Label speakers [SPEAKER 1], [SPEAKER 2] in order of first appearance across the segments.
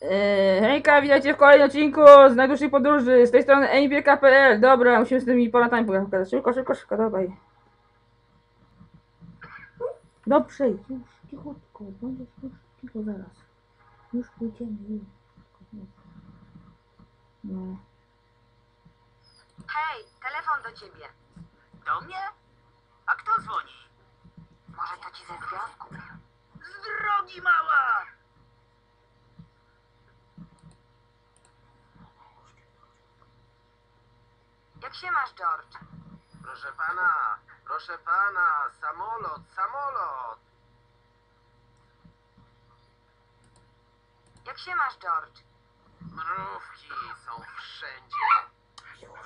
[SPEAKER 1] Eee, hejka, witajcie w kolejnym odcinku z najdłuższej podróży. Z tej strony NBK.pl. Dobra, musimy z tymi polatami pokazać. Szybko, szybko, szybko, dawaj. Dobrze, już, cichutko, będziesz już, cicho zaraz. Już pójdziemy, już. No.
[SPEAKER 2] Hej, telefon do ciebie.
[SPEAKER 3] Do mnie? A kto dzwoni?
[SPEAKER 2] Jak się masz, George?
[SPEAKER 4] Proszę pana, proszę pana, samolot, samolot.
[SPEAKER 2] Jak się masz, George?
[SPEAKER 4] Mrówki są wszędzie.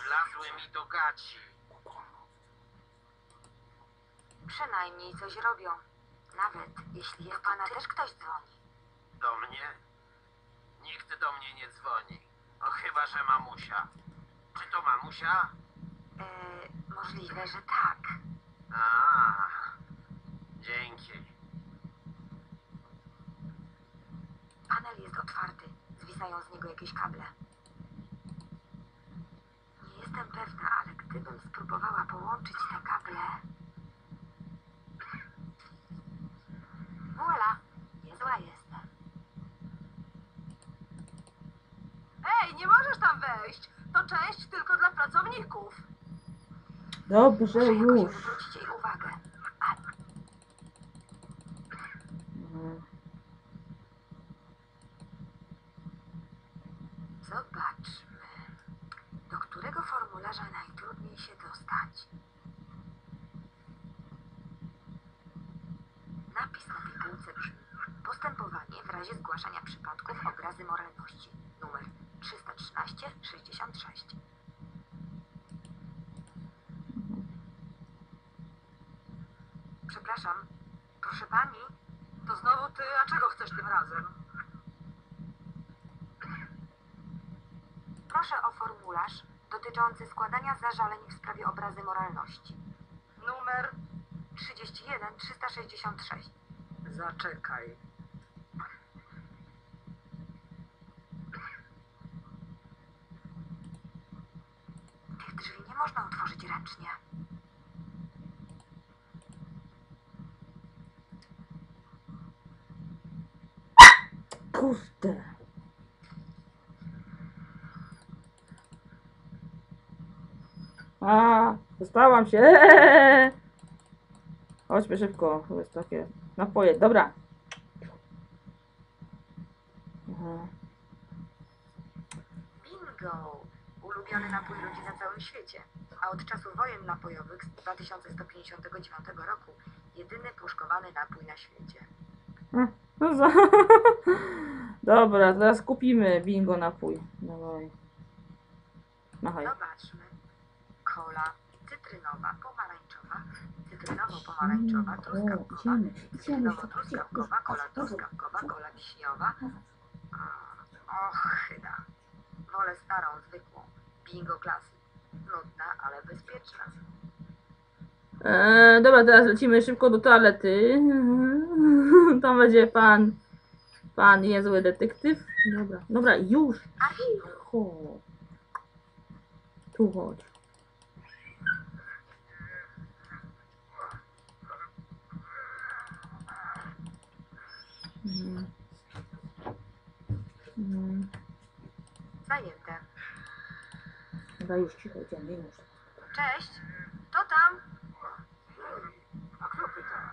[SPEAKER 4] Wlazły mi do gaci.
[SPEAKER 2] Przynajmniej coś robią. Nawet jeśli jest pana też ktoś dzwoni.
[SPEAKER 4] Do mnie? Nikt do mnie nie dzwoni. No chyba, że mamusia. Czy to mamusia?
[SPEAKER 2] Yy, możliwe, że tak.
[SPEAKER 4] A, dzięki.
[SPEAKER 2] Panel jest otwarty. Zwisają z niego jakieś kable. Nie jestem pewna, ale gdybym spróbowała połączyć te kable... Voila! Niezła jestem.
[SPEAKER 3] Ej, nie możesz tam wejść! To część tylko dla pracowników.
[SPEAKER 1] Dobrze, już.
[SPEAKER 2] Zobaczmy, do którego formularza najtrudniej się dostać. Napis na tej półce brzmi Postępowanie w razie zgłaszania przypadków obrazy moralności. Numer 313-66. Przepraszam, proszę pani,
[SPEAKER 3] To znowu ty, a czego chcesz tym razem?
[SPEAKER 2] proszę o formularz dotyczący składania zażaleń w sprawie obrazy moralności.
[SPEAKER 3] Numer?
[SPEAKER 2] 31 366.
[SPEAKER 3] Zaczekaj.
[SPEAKER 2] Tych drzwi nie można otworzyć ręcznie.
[SPEAKER 1] Kurde. A, dostałam się. Chodźmy szybko. To jest takie napoje. Dobra. Aha.
[SPEAKER 2] Bingo! Ulubiony napój ludzi na całym świecie. A od czasu wojen napojowych z 2159 roku jedyny puszkowany napój na świecie.
[SPEAKER 1] No za... Dobra, teraz kupimy bingo napój. Dawaj. Machaj.
[SPEAKER 2] Zobaczmy. Kola cytrynowa, pomarańczowa, cytrynowo-pomarańczowa, truskawkowa, cytrynowo-truskawkowa, kola truskawkowa, kola wiśniowa. Mm, Och, chyba. Wolę starą, zwykłą. Bingo klasy. Nudna, ale bezpieczna.
[SPEAKER 1] Eee, dobra, teraz lecimy szybko do toalety. Tam będzie pan. Pan niezły detektyw. Dobra, dobra, już. Cicho. Tu chodź. Mhm. Mhm.
[SPEAKER 2] Zajęte.
[SPEAKER 1] Dobra, już cicho, idziemy, już.
[SPEAKER 2] Cześć. To tam.
[SPEAKER 4] A kto pyta?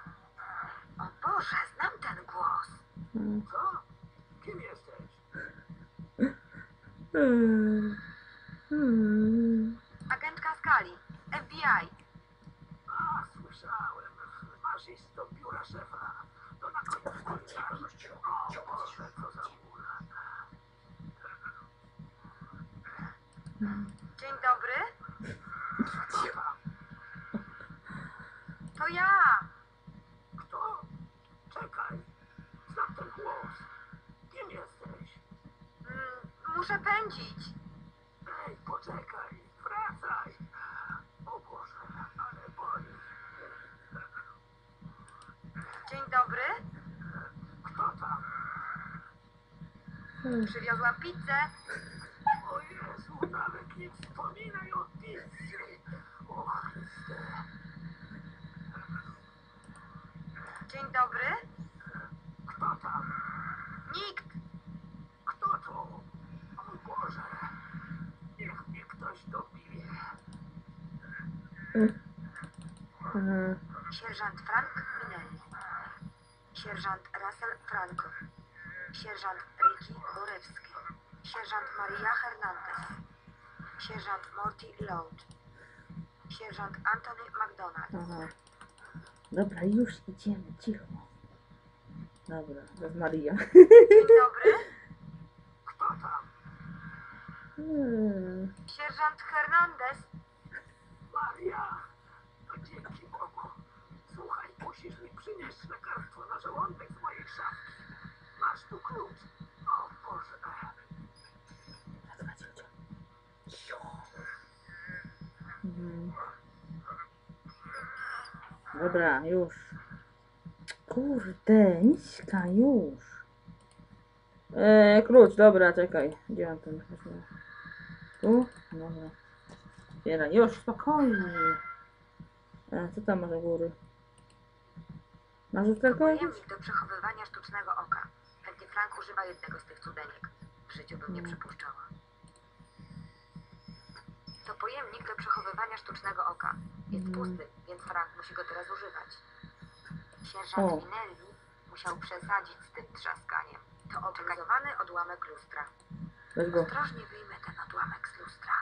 [SPEAKER 2] O Boże, znam ten głos.
[SPEAKER 1] Mhm.
[SPEAKER 4] Co?
[SPEAKER 1] Mm. Mm.
[SPEAKER 2] Agentka Skali. FBI.
[SPEAKER 4] A, słyszałem. Masz iść do biura szefa. To na koniec korytarza. O Boże, co za ból.
[SPEAKER 2] Dzień dobry.
[SPEAKER 4] Kto tam?
[SPEAKER 2] To ja.
[SPEAKER 4] Kto? Czekaj. Znam ten głos. Kim jesteś?
[SPEAKER 2] Mm, muszę pędzić.
[SPEAKER 4] Ej, poczekaj. Wracaj. O Boże, ale boli.
[SPEAKER 2] Dzień dobry.
[SPEAKER 4] Kto tam?
[SPEAKER 1] Hmm.
[SPEAKER 2] Przywiozłam pizzę.
[SPEAKER 4] O Jezu, nawet nie wspominaj o pizzy. O Chryste.
[SPEAKER 2] Dzień dobry.
[SPEAKER 4] Kto tam?
[SPEAKER 2] Nikt.
[SPEAKER 4] Kto to? O mój Boże. Niech mnie ktoś dobije.
[SPEAKER 1] Mhm.
[SPEAKER 2] Sierżant Frank Minelli. Sierżant Russell Franco. Sierżant Ricky Borewski. Sierżant Maria Hernandez. Sierżant Morty Loud. Sierżant Anthony McDonald.
[SPEAKER 1] Aha. Dobra, już idziemy, cicho. Dobra, to jest Maria.
[SPEAKER 2] Dzień dobry.
[SPEAKER 4] Kto tam?
[SPEAKER 1] Hmm.
[SPEAKER 2] Sierżant Hernandez.
[SPEAKER 4] Maria. No dzięki Bogu. Słuchaj, musisz mi przynieść lekarstwo na żołądek z mojej szafki. Masz tu klucz. O Boże.
[SPEAKER 1] Mhm. Dobra, już. Kurde, niska, już. Eee, klucz, dobra, czekaj. Gdzie mam ten? Tu? Dobra. Otwieraj, już, spokojnie. E, co tam u góry? Masz już
[SPEAKER 2] To
[SPEAKER 1] tylko?
[SPEAKER 2] pojemnik do przechowywania sztucznego oka. Pewnie Frank używa jednego z tych cudeńek. W życiu bym nie
[SPEAKER 1] Mm.
[SPEAKER 2] przypuszczała. To pojemnik do przechowywania sztucznego oka. Jest
[SPEAKER 1] Mm.
[SPEAKER 2] pusty, więc Frank musi go teraz używać. Sierżant
[SPEAKER 1] O.
[SPEAKER 2] Minelli musiał przesadzić z tym trzaskaniem. To oczekowany odłamek lustra.
[SPEAKER 1] Weź go.
[SPEAKER 2] Ostrożnie wyjmę ten odłamek z lustra.